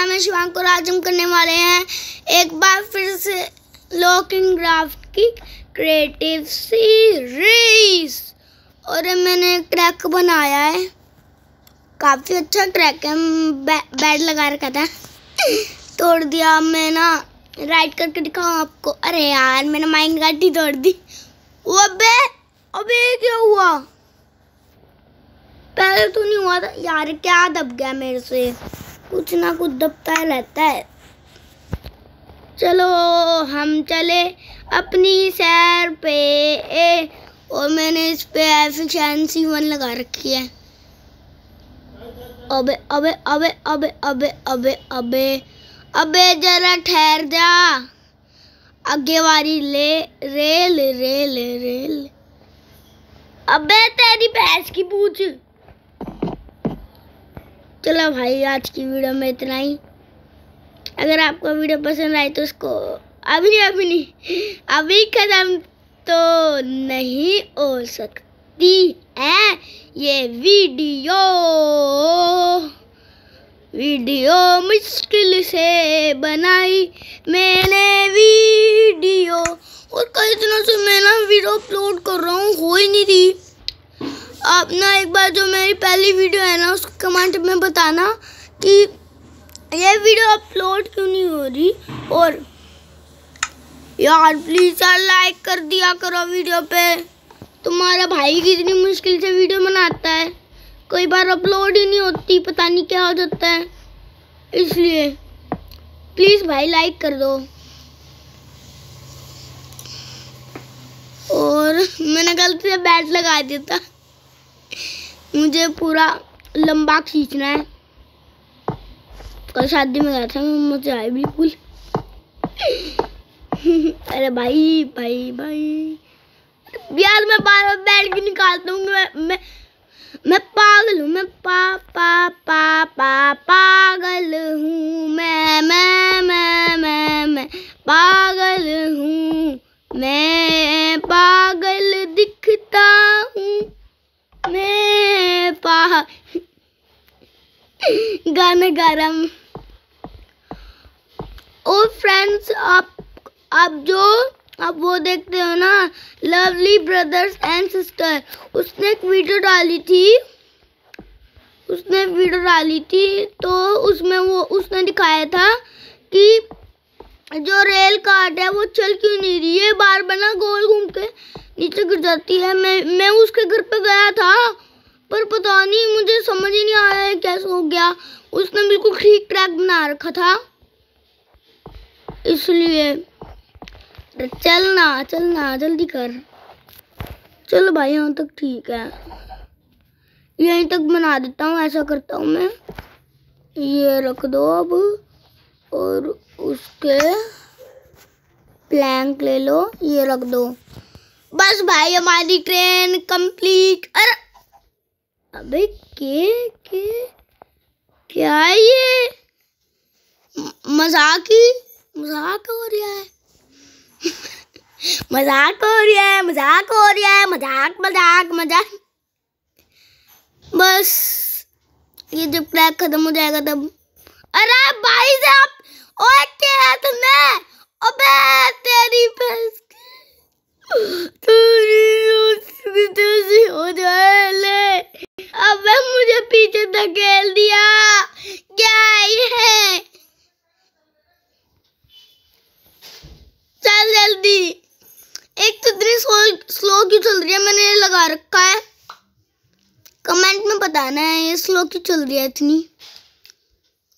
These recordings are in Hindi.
नाम शिवांक और आज हम करने वाले हैं। एक बार फिर से लॉकिंग क्राफ्ट की क्रिएटिव सीरीज़। और मैंने ट्रैक बनाया है। काफ़ी अच्छा ट्रैक है बै, बेड लगा रखा था। तोड़ दिया मैं ना राइट करके दिखाऊँ आपको। अरे यार मैंने माइंड गाड़ी तोड़ दी। वो अबे अबे क्या हुआ? पहले तो नहीं हुआ था। यार क्या दब गया मेरे से? कुछ ना कुछ दबता रहता है। चलो हम चले अपनी सैर पे। ए, और मैंने इस पे एफिशिएंसी वन लगा रखी है। अबे अबे अबे अबे अबे अबे अबे अबे जरा ठहर जा। आगे वाली ले रेल रेल रेल। अबे तेरी भैंस की पूछ। चलो भाई, आज की वीडियो में इतना ही। अगर आपको वीडियो पसंद आए तो उसको अभी अभी नहीं, अभी कदम तो नहीं हो सकती है ये वीडियो। वीडियो मुश्किल से बनाई मैंने वीडियो। और कई दिनों से मैं ना वीडियो अपलोड कर रहा हूँ, हो ही नहीं रही। आप ना एक बार जो मेरी पहली वीडियो है ना उसको कमेंट में बताना कि ये वीडियो अपलोड क्यों नहीं हो रही? और यार प्लीज़ यार लाइक कर दिया करो वीडियो पे। तुम्हारा भाई कितनी मुश्किल से वीडियो बनाता है। कई बार अपलोड ही नहीं होती, पता नहीं क्या हो जाता है। इसलिए प्लीज़ भाई लाइक कर दो। और मैंने गलती से बैट लगा दिया था। मुझे पूरा लंबा खींचना है। कल शादी में गया था मुझे आए फूल अरे भाई भाई भाई। यार, मैं बार बार बैठ के निकालता हूँ मैं मैं मैं पागल हूँ, मैं पा पा गाना गा रहा और फ्रेंड्स आप आप जो, आप वो देखते हो ना लवली ब्रदर्स एंड सिस्टर उसने एक वीडियो डाली थी। उसने वीडियो डाली थी तो उसमें वो, उसने दिखाया था कि जो रेल कार्ड है, वो चल क्यों नहीं रही है? बार बार ना गोल घूम के नीचे गिर जाती है। मैं मैं उसके घर पे गया था। पर पता नहीं, मुझे समझ ही नहीं आ रहा है कैसे हो गया। उसने बिल्कुल ठीक ट्रैक बना रखा था। इसलिए, चलना चलना, जल्दी कर। चलो भाई, यहाँ तक ठीक है। यहीं तक बना देता हूँ, ऐसा करता हूँ मैं। ये रख दो अब, और उसके प्लैंक ले लो, ये रख दो। बस भाई, हमारी ट्रेन कंप्लीट अरे अबे के के क्या है ये मज़ाक ही मज़ाक हो रहा है। मज़ाक हो रहा है, मज़ाक हो रहा है, मज़ाक मज़ाक मज़ाक। बस, ये जब ट्रैक खत्म हो जाएगा तब। अरे भाई साहब क्या तुमने अबे तेरी भैंस हो जाए अब मुझे पीछे चल जल्दी। एक तो स्लो क्यों चल रही है? मैंने लगा रखा है। कमेंट में बताना है, ये स्लो क्यों चल रही है इतनी?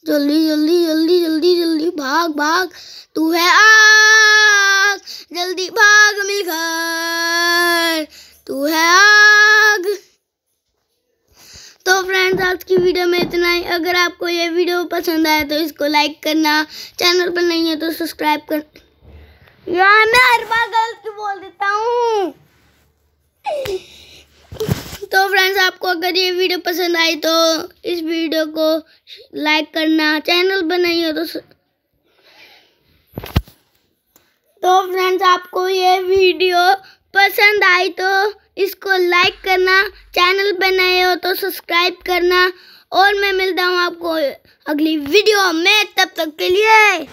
जल्दी जल्दी जल्दी जल्दी जल्दी, भाग भाग। तू है आग, जल्दी भाग, मिलकर। तू है आग तो फ्रेंड्स आज की वीडियो में इतना ही। अगर आपको ये वीडियो पसंद आए तो इसको लाइक करना। चैनल पर नहीं है तो सब्सक्राइब कर यार, मैं हर बार गलत बोल देता हूँ? तो फ्रेंड्स आपको अगर ये वीडियो पसंद आई तो इस वीडियो को लाइक करना। चैनल पर नहीं हो तो स... तो फ्रेंड्स आपको ये वीडियो पसंद आई तो इसको लाइक करना चैनल पर नए हो तो सब्सक्राइब करना। और मैं मिलता हूँ आपको अगली वीडियो में। तब तक के लिए